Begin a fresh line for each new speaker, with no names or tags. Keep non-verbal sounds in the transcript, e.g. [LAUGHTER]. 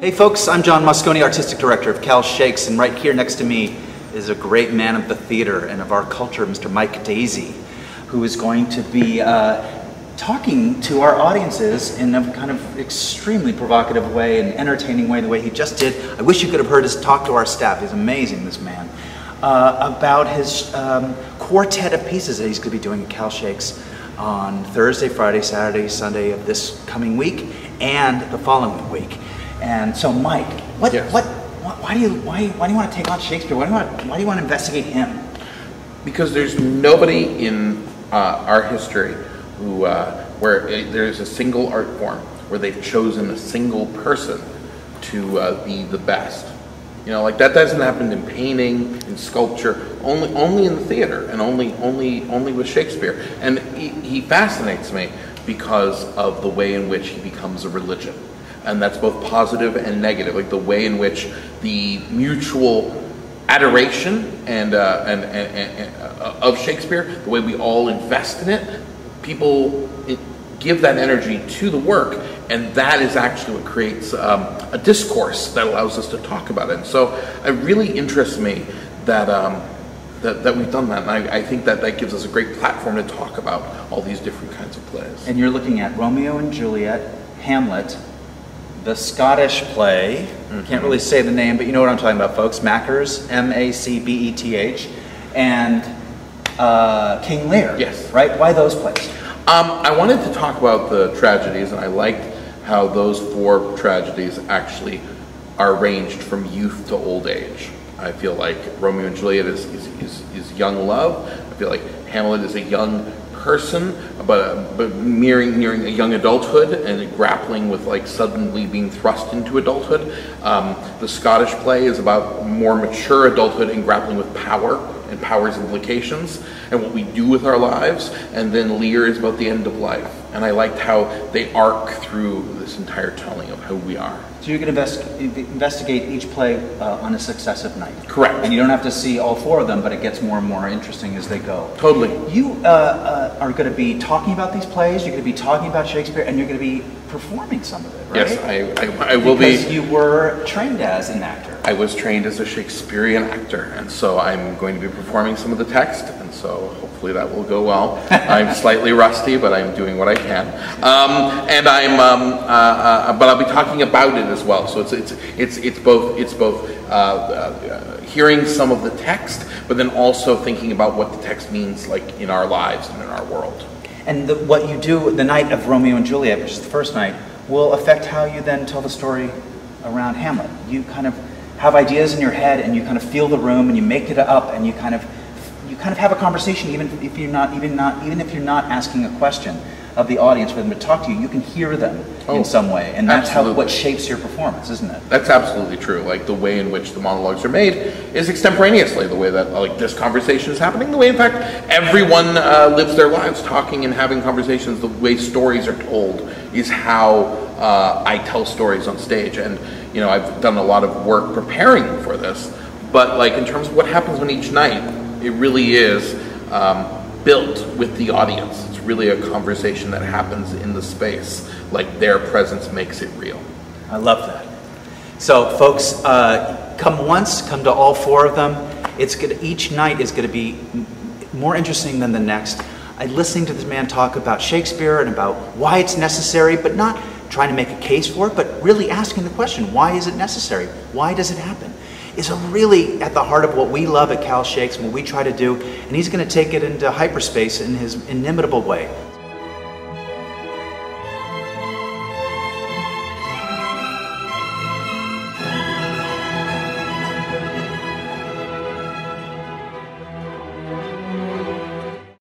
Hey folks, I'm John Moscone, Artistic Director of Cal Shakes, and right here next to me is a great man of the theater and of our culture, Mr. Mike Daisey, who is going to be uh, talking to our audiences in a kind of extremely provocative way and entertaining way, the way he just did. I wish you could have heard us talk to our staff. He's amazing, this man. Uh, about his um, quartet of pieces that he's going to be doing at Cal Shakes on Thursday, Friday, Saturday, Sunday of this coming week and the following week. And so, Mike, what,
Yes.
what, why do you, why, why do you want to take on Shakespeare? Why do you want, why do you want to investigate him?
Because there's nobody in uh, our history who, uh, where it, there's a single art form where they've chosen a single person to uh, be the best. You know, like that doesn't happen in painting, in sculpture, only only in the theater, and only only only with Shakespeare. And he, he fascinates me because of the way in which he becomes a religion, and that's both positive and negative. Like the way in which the mutual adoration and, uh, and, and, and uh, of Shakespeare, the way we all invest in it, people give that energy to the work, and that is actually what creates um, a discourse that allows us to talk about it. And so it really interests me that, um, that, that we've done that, and I, I think that that gives us a great platform to talk about all these different kinds of plays.
And you're looking at Romeo and Juliet, Hamlet, the Scottish play.
Mm-hmm.
Can't really say the name, but you know what I'm talking about, folks. Macbeth, M A C B E T H, and uh, King Lear.
Yes.
Right? Why those plays?
Um, I wanted to talk about the tragedies, and I liked how those four tragedies actually are ranged from youth to old age. I feel like Romeo and Juliet is, is, is, is young love. I feel like Hamlet is a young person, but, but nearing, nearing a young adulthood and grappling with like suddenly being thrust into adulthood. Um, the Scottish play is about more mature adulthood and grappling with power and power's implications and what we do with our lives. And then Lear is about the end of life. And I liked how they arc through this entire telling of who we are.
So you're going to invest, investigate each play uh, on a successive night.
Correct.
And you don't have to see all four of them, but it gets more and more interesting as they go.
Totally.
You uh, uh, are going to be talking about these plays. You're going to be talking about Shakespeare, and you're going to be performing some of it, right?
Yes, I, I, I will
because
be.
Because you were trained as an actor.
I was trained as a Shakespearean actor, and so I'm going to be performing some of the text, and so hopefully that will go well. [LAUGHS] I'm slightly rusty, but I'm doing what I can. Um, and I'm, um, uh, uh, but I'll be talking about it as well. So it's it's it's it's both it's both uh, uh, hearing some of the text, but then also thinking about what the text means, like in our lives and in our world.
And the, what you do the night of Romeo and Juliet, which is the first night, will affect how you then tell the story around Hamlet. You kind of have ideas in your head, and you kind of feel the room, and you make it up, and you kind of you kind of have a conversation, even if you're not even not even if you're not asking a question of the audience for them to talk to you. You can hear them
Oh,
in some way, and that's how what shapes your performance, isn't it?
That's absolutely true. Like the way in which the monologues are made is extemporaneously. The way that like this conversation is happening. The way, in fact, everyone uh, lives their lives talking and having conversations. The way stories are told is how uh, I tell stories on stage. And you know, I've done a lot of work preparing for this. But like in terms of what happens on each night, it really is um, built with the audience. It's really a conversation that happens in the space. Like their presence makes it real.
I love that. So, folks, uh, come once, come to all four of them. It's gonna, each night is going to be more interesting than the next. I listening to this man talk about Shakespeare and about why it's necessary, but not trying to make a case for it, but really asking the question: Why is it necessary? Why does it happen? Is really at the heart of what we love at Cal Shakes, and what we try to do. And he's going to take it into hyperspace in his inimitable way.